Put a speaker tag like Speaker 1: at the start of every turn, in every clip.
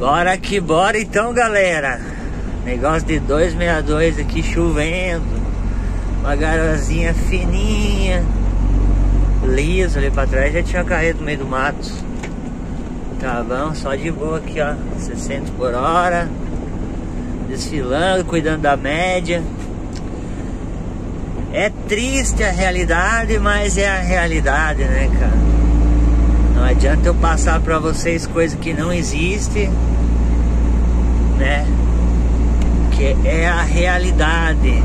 Speaker 1: Bora que bora então, galera. Negócio de 262 aqui chovendo. Uma garozinha fininha. Liso ali pra trás. Já tinha carreta no meio do mato. Tá bom, só de boa aqui, ó. 60 por hora. Desfilando, cuidando da média. É triste a realidade, mas é a realidade, né, cara? Não adianta eu passar pra vocês coisa que não existe, né? Que é a realidade.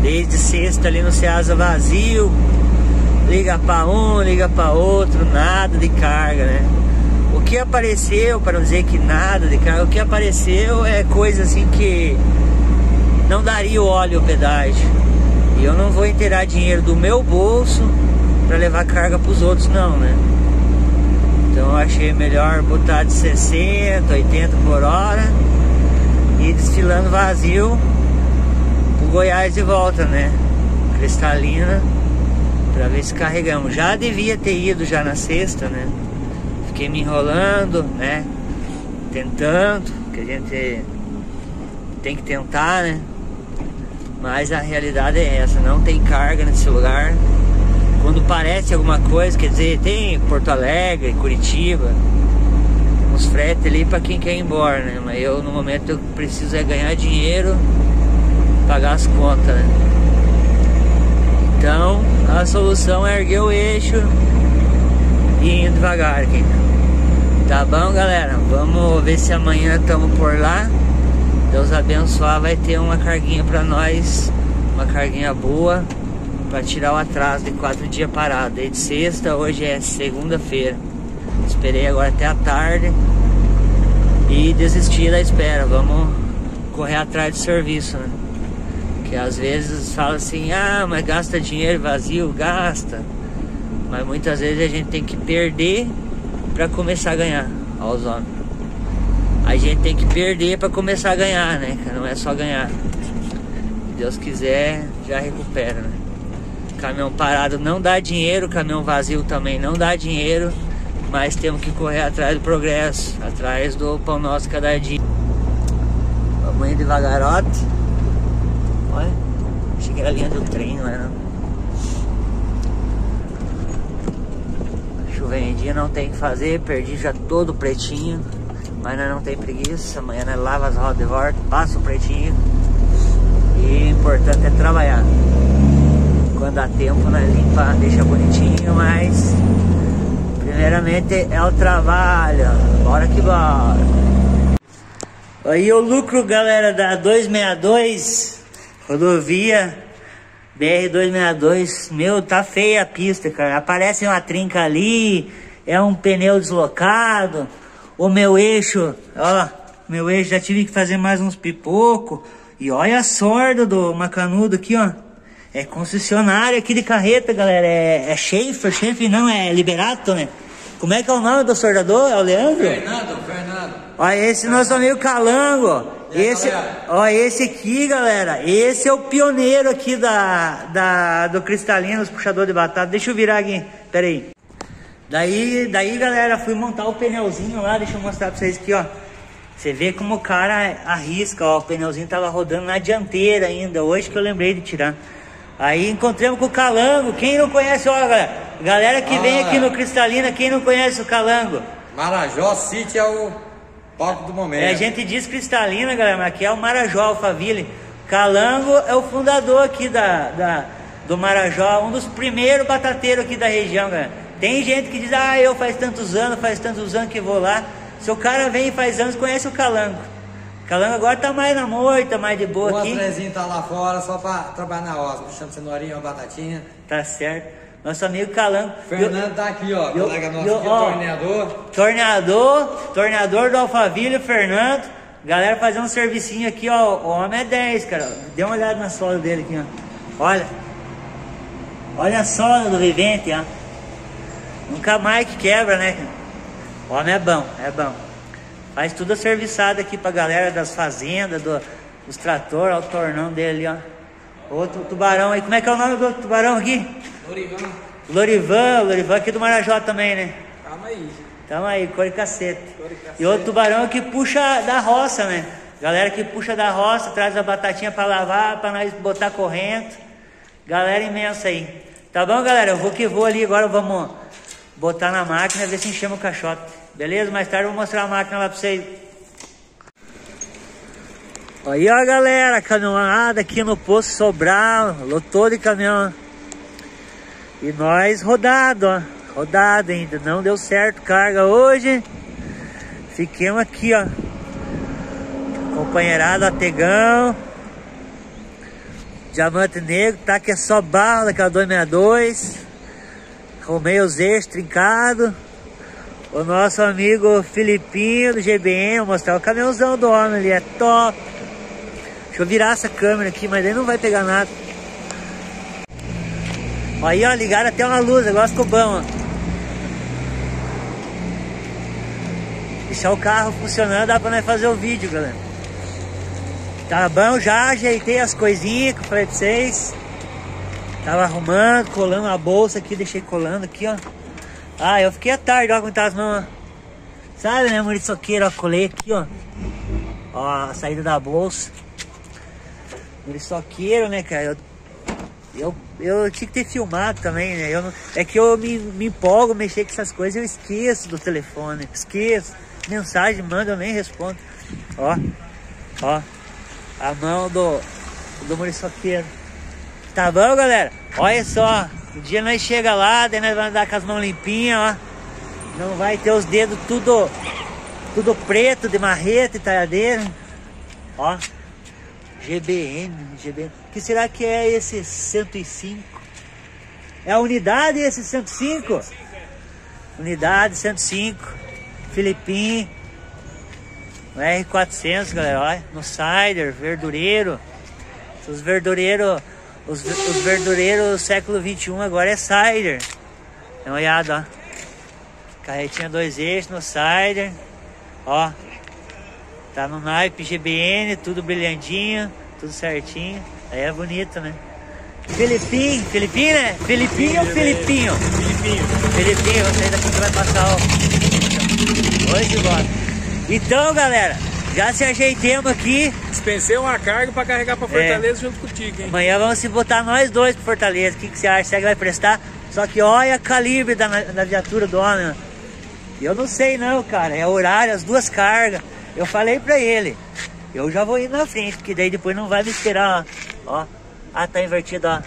Speaker 1: Desde sexta ali no Ceasa vazio, liga pra um, liga pra outro, nada de carga, né? O que apareceu, para não dizer que nada de carga, o que apareceu é coisa assim que não daria o óleo pedágio. E eu não vou inteirar dinheiro do meu bolso para levar carga para os outros não, né? Então eu achei melhor botar de 60, 80 por hora e desfilando vazio pro Goiás de volta, né? Cristalina para ver se carregamos. Já devia ter ido já na sexta, né? Fiquei me enrolando, né? Tentando, que a gente tem que tentar, né? Mas a realidade é essa, não tem carga nesse lugar. Quando parece alguma coisa, quer dizer, tem Porto Alegre, Curitiba, uns fretes ali para quem quer ir embora, né? Mas eu no momento eu preciso é ganhar dinheiro, pagar as contas, né? Então a solução é erguer o eixo e ir devagar aqui. Tá bom, galera? Vamos ver se amanhã estamos por lá. Deus abençoar, vai ter uma carguinha para nós, uma carguinha boa para tirar o atraso de quatro dias parado. Desde sexta, hoje é segunda-feira. Esperei agora até a tarde e desisti da espera. Vamos correr atrás do serviço, né? Que às vezes fala assim, ah, mas gasta dinheiro vazio, gasta. Mas muitas vezes a gente tem que perder para começar a ganhar aos homens a gente tem que perder para começar a ganhar, né? Não é só ganhar. Se Deus quiser, já recupera, né? Caminhão parado não dá dinheiro, caminhão vazio também não dá dinheiro, mas temos que correr atrás do progresso, atrás do pão nosso cada dia. Vamos indo devagarote. Olha, cheguei a linha do trem, não não? Chovendinha não tem que fazer, perdi já todo o pretinho. Mas não tem preguiça, amanhã nós lava as rodas de volta, passa o pretinho. E o importante é trabalhar. Quando dá tempo nós limpa, deixa bonitinho, mas primeiramente é o trabalho. Bora que bora. Aí o lucro, galera, da 262, rodovia BR-262. Meu, tá feia a pista, cara. Aparece uma trinca ali, é um pneu deslocado o meu eixo, ó, meu eixo já tive que fazer mais uns pipoco. E olha a sorda do macanudo aqui, ó. É concessionária aqui de carreta, galera. É, é Schaefer, Schaefer não, é Liberato, né? Como é que é o nome do soldador? É o Leandro?
Speaker 2: Fernando, Fernando.
Speaker 1: Olha esse nosso amigo Calango. Esse, ó, esse aqui, galera, esse é o pioneiro aqui da, da, do Cristalino, os puxador de batata. Deixa eu virar aqui, pera aí. Daí, daí galera, fui montar o pneuzinho lá, deixa eu mostrar pra vocês aqui, ó. Você vê como o cara arrisca, ó, o pneuzinho tava rodando na dianteira ainda, hoje que eu lembrei de tirar. Aí encontramos com o Calango, quem não conhece, ó, galera, galera que ah, vem aqui no Cristalina, quem não conhece o Calango?
Speaker 2: Marajó City é o palco do momento. É,
Speaker 1: a gente diz Cristalina, galera, mas aqui é o Marajó Alphaville. Calango é o fundador aqui da, da, do Marajó, um dos primeiros batateiros aqui da região, galera. Tem gente que diz, ah, eu faz tantos anos, faz tantos anos que vou lá. Se o cara vem e faz anos, conhece o Calango. Calango agora tá mais na moita, mais de boa
Speaker 2: o
Speaker 1: aqui.
Speaker 2: O Andrezinho tá lá fora só pra trabalhar na roça, puxando cenourinha, uma batatinha.
Speaker 1: Tá certo. Nosso amigo Calango.
Speaker 2: Fernando eu, tá aqui, ó, eu, colega nosso eu, aqui, ó, torneador.
Speaker 1: Torneador, torneador do Alphaville, Fernando. Galera fazer um servicinho aqui, ó. O homem é 10, cara. Dê uma olhada na sola dele aqui, ó. Olha. Olha a sola do Vivente, ó. Nunca mais que quebra, né? O homem é bom, é bom. Faz tudo a serviçada aqui pra galera das fazendas, do, dos tratores, olha o tornão dele, ó. Outro tubarão aí. Como é que é o nome do tubarão aqui?
Speaker 2: Lorivan.
Speaker 1: Lorivan, Lorivan aqui do Marajó também, né?
Speaker 2: Calma aí.
Speaker 1: Tamo aí, cor e cacete. E outro tubarão que puxa da roça, né? Galera que puxa da roça, traz a batatinha para lavar, para nós botar corrente. Galera imensa aí. Tá bom, galera? Eu vou que vou ali agora, vamos botar na máquina, ver se enchemos o caixote. Beleza? Mais tarde eu vou mostrar a máquina lá pra vocês. Aí, ó, galera, caminhada aqui no Poço Sobral, lotou de caminhão. E nós rodado, ó, rodado ainda, não deu certo carga hoje. Fiquemos aqui, ó, companheirado Ategão. Diamante Negro, tá que é só barro daquela 262. Arrumei os eixos trincados. O nosso amigo Filipinho do GBM, vou mostrar o caminhãozão do homem ali, é top. Deixa eu virar essa câmera aqui, mas aí não vai pegar nada. Aí, ó, ligaram até uma luz, agora ficou bom, ó. Deixar o carro funcionando, dá pra nós fazer o vídeo, galera. Tá bom, já ajeitei as coisinhas que eu falei pra vocês. Tava arrumando, colando a bolsa aqui, deixei colando aqui, ó. Ah, eu fiquei à tarde, ó, com as mãos. Sabe, né, muriçoqueiro, ó, colei aqui, ó. Ó, a saída da bolsa. Muriçoqueiro, né, cara, eu, eu, eu tinha que ter filmado também, né, eu não, é que eu me, me empolgo, mexer com essas coisas, eu esqueço do telefone, esqueço. Mensagem, manda, eu nem respondo. Ó, ó, a mão do, do muriçoqueiro. Tá bom, galera? Olha só, um dia nós chega lá, daí nós vamos andar com as mãos limpinhas, ó. Não vai ter os dedos tudo, tudo preto de marreta e talhadeira. Ó, GBN, GBN. O que será que é esse 105? É a unidade esse 105? Unidade 105. Filipim. R400, galera, olha. No Cider, verdureiro. Os verdureiros os, os verdureiros século 21 agora é cider. Dá uma olhada, ó. Carretinha dois eixos no cider. Ó. Tá no naipe GBN, tudo brilhantinho, tudo certinho. Aí é bonito, né? Filipinho, Filipinho, né? Filipinho ou Filipinho?
Speaker 3: Filipinho.
Speaker 1: Filipinho, você daqui que vai passar o. Hoje bora. Então, galera, já se ajeitemos aqui.
Speaker 3: Dispensei uma carga para carregar para Fortaleza é. junto contigo, hein?
Speaker 1: Amanhã vamos se botar nós dois para Fortaleza. O que, que você acha? Será que vai prestar? Só que olha o calibre da, da viatura do homem. Eu não sei não, cara. É horário, as duas cargas. Eu falei para ele. Eu já vou ir na frente, porque daí depois não vai me esperar, ó. ó. Ah, tá invertido, ó.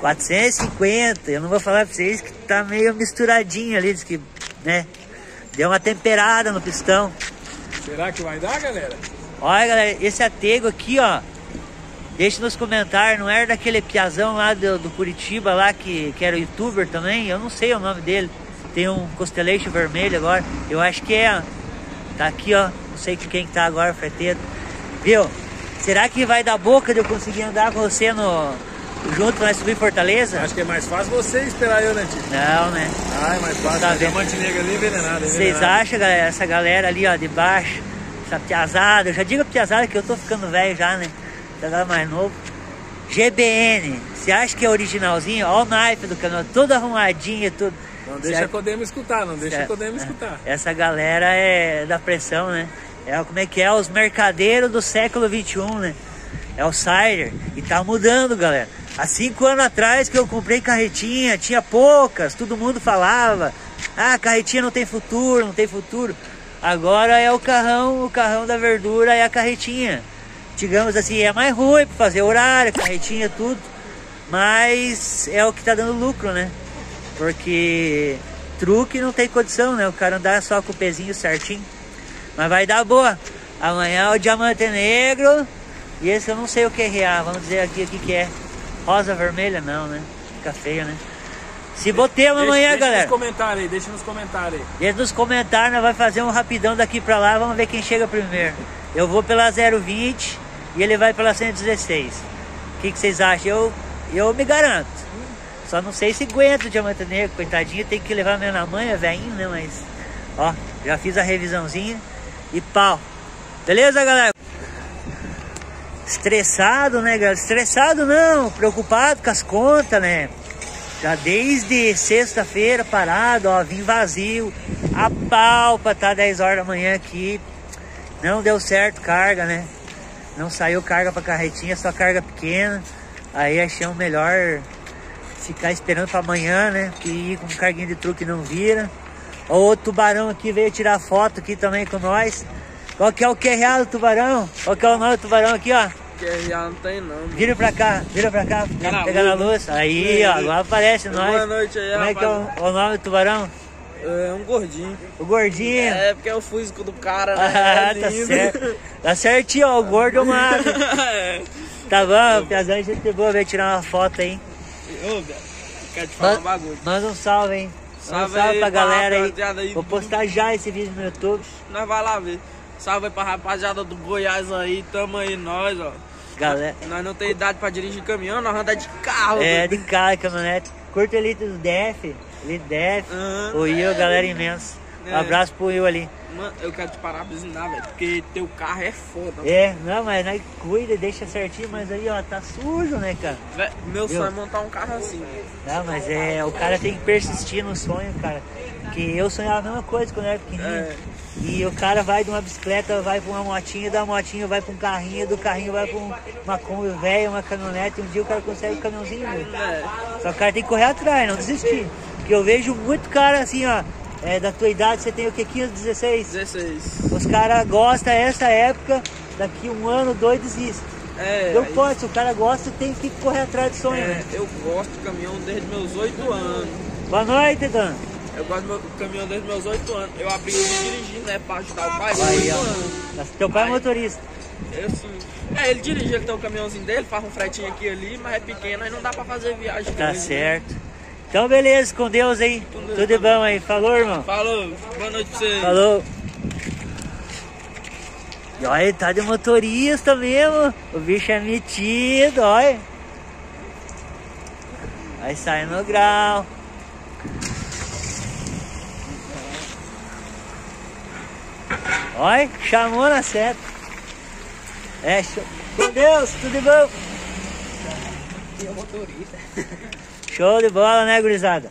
Speaker 1: 450. Eu não vou falar para vocês que tá meio misturadinho ali. Diz que, né? Deu uma temperada no pistão.
Speaker 3: Será que vai dar, galera?
Speaker 1: Olha, galera, esse atego aqui, ó. Deixa nos comentários, não era daquele piazão lá do, do, Curitiba lá que, que era youtuber também? Eu não sei o nome dele. Tem um Constellation vermelho agora. Eu acho que é. Tá aqui, ó. Não sei quem que tá agora, freteiro. Viu? Será que vai dar boca de eu conseguir andar com você no, junto pra subir Fortaleza?
Speaker 3: Acho que é mais fácil você esperar eu, né, tio?
Speaker 1: Não, né?
Speaker 3: Ah, é mais fácil. Tá Diamante negra ali envenenado.
Speaker 1: Vocês acham, galera, essa galera ali, ó, de baixo, essa piazada, eu já digo piazada que eu tô ficando velho já, né? Piazada mais novo. GBN, você acha que é originalzinho? Olha o naipe do canal, tudo arrumadinho, tudo.
Speaker 3: Não deixa certo? a Codema escutar, não deixa certo? a Codema escutar.
Speaker 1: Essa galera é da pressão, né? É como é que é? Os mercadeiros do século 21, né? É o Cider. E tá mudando, galera. Há cinco anos atrás que eu comprei carretinha, tinha poucas, todo mundo falava. Ah, carretinha não tem futuro, não tem futuro. Agora é o carrão, o carrão da verdura é a carretinha. Digamos assim, é mais ruim para fazer horário, carretinha, tudo. Mas é o que tá dando lucro, né? Porque truque não tem condição, né? O cara andar só com o pezinho certinho. Mas vai dar boa. Amanhã é o diamante negro. E esse eu não sei o que é, vamos dizer aqui o que é. Rosa, vermelha, não, né? Fica feio, né? Se botemos amanhã,
Speaker 3: deixa
Speaker 1: galera.
Speaker 3: Deixa nos comentários aí, deixa nos comentários aí.
Speaker 1: Deixa nos comentários, nós vamos fazer um rapidão daqui pra lá, vamos ver quem chega primeiro. Eu vou pela 020 e ele vai pela 116. O que, que vocês acham? Eu, eu me garanto. Só não sei se aguenta o diamante negro, coitadinho, tem que levar minha na mãe, velhinho, né? Mas, ó, já fiz a revisãozinha e pau. Beleza, galera? Estressado, né, galera? Estressado não, preocupado com as contas, né? Já desde sexta-feira parado, ó, vim vazio, a pau pra tá 10 horas da manhã aqui. Não deu certo carga, né? Não saiu carga pra carretinha, só carga pequena. Aí achamos melhor ficar esperando para amanhã, né? Que ir com carguinho de truque não vira. O outro tubarão aqui veio tirar foto aqui também com nós. Qual que é o QRA do tubarão? Qual que é o nome do tubarão aqui, ó?
Speaker 3: QRA não tem não.
Speaker 1: Vira pra cá, vira pra cá, pegar na luz. Aí, ó, agora aparece nós.
Speaker 3: Boa noite aí,
Speaker 1: Como é que é o, o nome do tubarão?
Speaker 3: É um gordinho.
Speaker 1: O gordinho.
Speaker 3: É, porque é o físico do cara, né?
Speaker 1: Ah,
Speaker 3: É
Speaker 1: tá certo. Tá certinho, ó, o gordo é o magro.
Speaker 3: é.
Speaker 1: Tá bom, Piazão, a gente boa ver tirar uma foto aí.
Speaker 3: Ô, velho, quero te falar um bagulho.
Speaker 1: Manda um salve, hein? Manda um
Speaker 3: Salve
Speaker 1: salve
Speaker 3: aí
Speaker 1: pra
Speaker 3: pra
Speaker 1: galera aí.
Speaker 3: aí
Speaker 1: Vou postar já esse vídeo no YouTube.
Speaker 3: Nós vai lá ver. Salve aí pra rapaziada do Goiás aí, tamo aí nós, ó.
Speaker 1: Galera.
Speaker 3: Nós não tem idade pra dirigir caminhão, nós andar de carro.
Speaker 1: É, de carro, caminhonete. Curta elite do DF. Elite DF.
Speaker 3: Aham.
Speaker 1: O Will, galera imensa. Um
Speaker 3: É.
Speaker 1: abraço pro Will ali.
Speaker 3: Mano, eu quero te parabenizar, velho, porque teu carro é foda.
Speaker 1: É, não, mas nós cuida, deixa certinho, mas aí, ó, tá sujo, né, cara?
Speaker 3: Meu
Speaker 1: Viu?
Speaker 3: sonho é montar um carro assim, velho.
Speaker 1: Não, mas é, o cara tem que persistir no sonho, cara. Que eu sonhava a mesma coisa quando eu era pequenininho.
Speaker 3: É.
Speaker 1: E o cara vai de uma bicicleta, vai pra uma motinha, da motinha vai pra um carrinho, do carrinho vai pra um- uma Kombi velha, uma caminhonete. Um dia o cara consegue um caminhãozinho novo. Só que o cara tem que correr atrás, não desistir. Porque eu vejo muito cara assim, ó, é, da tua idade, você tem o que, 15, 16?
Speaker 3: 16.
Speaker 1: Os caras gostam essa época, daqui um ano, dois desistem.
Speaker 3: É,
Speaker 1: Não
Speaker 3: aí-
Speaker 1: pode, se o cara gosta, tem que correr atrás do sonho,
Speaker 3: é,
Speaker 1: né?
Speaker 3: eu gosto de caminhão desde meus 8 anos.
Speaker 1: Boa noite, Dan.
Speaker 3: Eu gosto do meu caminhão desde meus 8 anos. Eu aprendi dirigindo, né, pra ajudar o pai com
Speaker 1: Aí,
Speaker 3: 8
Speaker 1: ó. Teu pai é motorista.
Speaker 3: Eu sim. É, ele dirige, ele tem um caminhãozinho dele, faz um fretinho aqui e ali, mas é pequeno, aí não dá pra fazer viagem.
Speaker 1: Tá
Speaker 3: né?
Speaker 1: certo. Então, beleza, com Deus aí. Tudo de bom aí. Falou, irmão.
Speaker 3: Falou, boa noite pra você.
Speaker 1: Falou. E olha, ele tá de motorista mesmo. O bicho é metido, olha. Vai sair no grau. Olha, chamou na seta. É, show. com Deus, tudo de bom. Show de bola, né, gurizada?